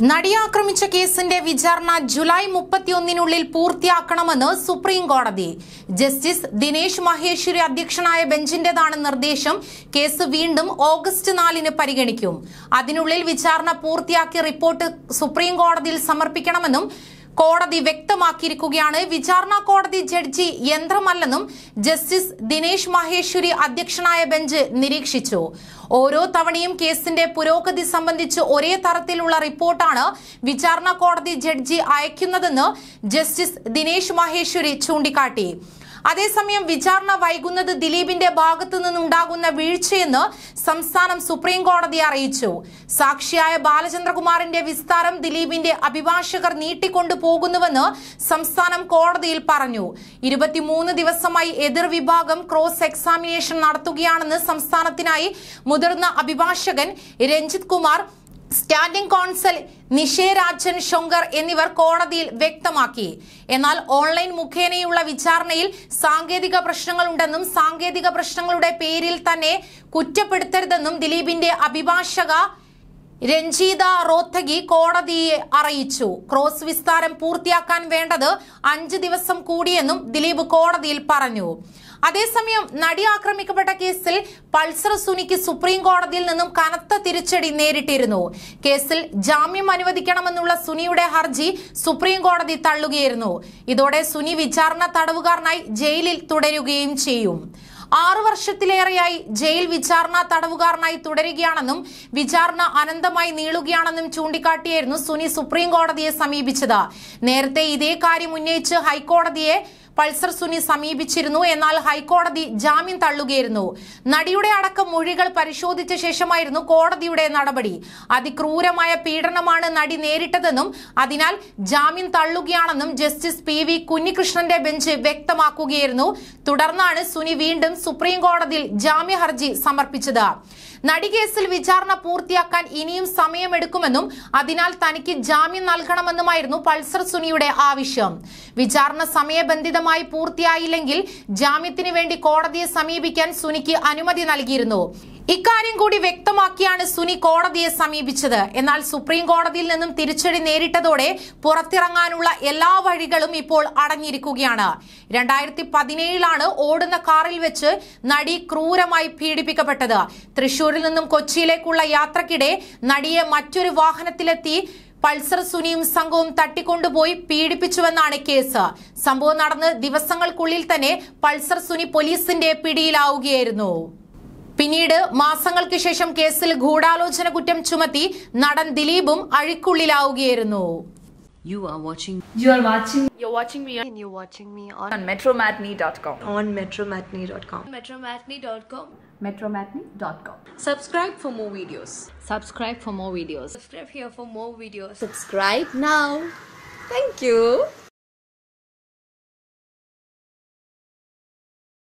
നടിയെ ആക്രമിച്ച കേസിന്റെ വിചാരണ ജൂലൈ മുപ്പത്തിയൊന്നിനുള്ളിൽ പൂർത്തിയാക്കണമെന്ന് സുപ്രീം കോടതി ജസ്റ്റിസ് ദിനേശ് മഹേശ്വരി അധ്യക്ഷനായ ബെഞ്ചിന്റേതാണ് നിർദ്ദേശം. കേസ് വീണ്ടും ഓഗസ്റ്റ് നാലിന് പരിഗണിക്കും. അതിനുള്ളിൽ വിചാരണ പൂർത്തിയാക്കി റിപ്പോർട്ട് സുപ്രീം കോടതിയിൽ സമർപ്പിക്കണമെന്നും കോടതി വ്യക്തമാക്കിയിരിക്കുകയാണ്. വിചാരണ കോടതി ജഡ്ജി യന്ത്രമല്ലെന്നും ജസ്റ്റിസ് ദിനേശ് മഹേശ്വരി അധ്യക്ഷനായ ബെഞ്ച് നിരീക്ഷിച്ചു. ഓരോ തവണയും കേസിന്റെ പുരോഗതി സംബന്ധിച്ച് ഒരേ തരത്തിലുള്ള റിപ്പോർട്ടാണ് വിചാരണ കോടതി ജഡ്ജി അയക്കുന്നതെന്ന് ജസ്റ്റിസ് ദിനേശ് മഹേശ്വരി ചൂണ്ടിക്കാട്ടി. അതേസമയം വിചാരണ വൈകുന്നത് ദിലീപിന്റെ ഭാഗത്തു നിന്നുണ്ടാകുന്ന വീഴ്ചയെന്ന് സംസ്ഥാനം സുപ്രീം കോടതി അറിയിച്ചു. സാക്ഷിയായ ബാലചന്ദ്രകുമാറിന്റെ വിസ്താരം ദിലീപിന്റെ അഭിഭാഷകർ നീട്ടിക്കൊണ്ടു പോകുന്നുവെന്ന് സംസ്ഥാനം കോടതിയിൽ പറഞ്ഞു. ഇരുപത്തിമൂന്ന് ദിവസമായി എതിർ വിഭാഗം ക്രോസ് എക്സാമിനേഷൻ നടത്തുകയാണെന്ന് സംസ്ഥാനത്തിനായി മുതിർന്ന അഭിഭാഷകൻ രഞ്ജിത് കുമാർ സ്റ്റാൻഡിംഗ് കോൺസൽ നിഷേരാജൻ ശങ്കർ എന്നിവർ കോടതിയിൽ വ്യക്തമാക്കി. എന്നാൽ ഓൺലൈൻ മുഖേനയുള്ള വിചാരണയിൽ സാങ്കേതിക പ്രശ്നങ്ങളുണ്ടെന്നും സാങ്കേതിക പ്രശ്നങ്ങളുടെ പേരിൽ തന്നെ കുറ്റപ്പെടുത്തരുതെന്നും ദിലീപിന്റെ അഭിഭാഷക രഞ്ജിത റോത്തഗി കോടതിയെ അറിയിച്ചു. ക്രോസ് വിസ്താരം പൂർത്തിയാക്കാൻ വേണ്ടത് അഞ്ച് ദിവസം കൂടിയെന്നും ദിലീപ് കോടതിയിൽ പറഞ്ഞു. അതേസമയം നടി ആക്രമിക്കപ്പെട്ട കേസിൽ പൾസർ സുനിക്ക് സുപ്രീം കോടതിയിൽ നിന്നും കനത്ത തിരിച്ചടി നേരിട്ടിരുന്നു. കേസിൽ ജാമ്യം അനുവദിക്കണമെന്നുള്ള സുനിയുടെ ഹർജി സുപ്രീം കോടതി തള്ളുകയായിരുന്നു. ഇതോടെ സുനി വിചാരണ തടവുകാരനായി ജയിലിൽ തുടരുകയും ചെയ്യും. ആറു വർഷത്തിലേറെയായി ജയിൽ വിചാരണ തടവുകാരനായി തുടരുകയാണെന്നും വിചാരണ അനന്തമായി നീളുകയാണെന്നും ചൂണ്ടിക്കാട്ടിയായിരുന്നു സുനി സുപ്രീം കോടതിയെ സമീപിച്ചത്. നേരത്തെ ഇതേ കാര്യം ഉന്നയിച്ച് ഹൈക്കോടതിയെ പൾസർ സുനി സമീപിച്ചിരുന്നു. എന്നാൽ ഹൈക്കോടതി ജാമ്യം തള്ളുകയായിരുന്നു. നടിയുടെ അടക്കം മൊഴികൾ പരിശോധിച്ച ശേഷമായിരുന്നു കോടതിയുടെ നടപടി. അതിക്രൂരമായ പീഡനമാണ് നടി നേരിട്ടതെന്നും അതിനാൽ ജാമ്യം തള്ളുകയാണെന്നും ജസ്റ്റിസ് പി വി കുഞ്ഞികൃഷ്ണന്റെ ബെഞ്ച് വ്യക്തമാക്കുകയായിരുന്നു. തുടർന്നാണ് സുനി വീണ്ടും സുപ്രീം കോടതിയിൽ ജാമ്യ ഹർജി സമർപ്പിച്ചത്. നടി കേസിൽ വിചാരണ പൂർത്തിയാക്കാൻ ഇനിയും സമയമെടുക്കുമെന്നും അതിനാൽ തനിക്ക് ജാമ്യം നൽകണമെന്നുമായിരുന്നു പൾസർ സുനിയുടെ ആവശ്യം. വിചാരണ സമയബന്ധിതമായി പൂർത്തിയായില്ലെങ്കിൽ ജാമ്യത്തിന് വേണ്ടി കോടതിയെ സമീപിക്കാൻ സുനിക്ക് അനുമതി നൽകിയിരുന്നു. ഇക്കാര്യം കൂടി വ്യക്തമാക്കിയാണ് സുനി കോടതിയെ സമീപിച്ചത്. എന്നാൽ സുപ്രീം കോടതിയിൽ നിന്നും തിരിച്ചടി നേരിട്ടതോടെ പുറത്തിറങ്ങാനുള്ള എല്ലാ വഴികളും ഇപ്പോൾ അടഞ്ഞിരിക്കുകയാണ്. രണ്ടായിരത്തി പതിനേഴിലാണ് ഓടുന്ന കാറിൽ വെച്ച് നടി ക്രൂരമായി പീഡിപ്പിക്കപ്പെട്ടത്. തൃശൂരിൽ നിന്നും കൊച്ചിയിലേക്കുള്ള യാത്രക്കിടെ നടിയെ മറ്റൊരു വാഹനത്തിലെത്തി പൾസർ സുനിയും സംഘവും തട്ടിക്കൊണ്ടുപോയി പീഡിപ്പിച്ചുവെന്നാണ് കേസ്. സംഭവം നടന്ന് ദിവസങ്ങൾക്കുള്ളിൽ തന്നെ പൾസർ സുനി പോലീസിന്റെ പിടിയിലാവുകയായിരുന്നു. പിന്നീട് മാസങ്ങൾക്ക് ശേഷം കേസിൽ ഗൂഢാലോചന കുറ്റം ചുമത്തി നടൻ ദിലീപും അഴിക്കുള്ളിലാവുകയായിരുന്നു You are watching You are watching You're watching me on, and you're watching me on, on metromatney.com. on metromatney.com. Metromatney.com. metromatney.com. Subscribe for more videos. subscribe for more videos. Subscribe here for more videos. Subscribe now. Thank you.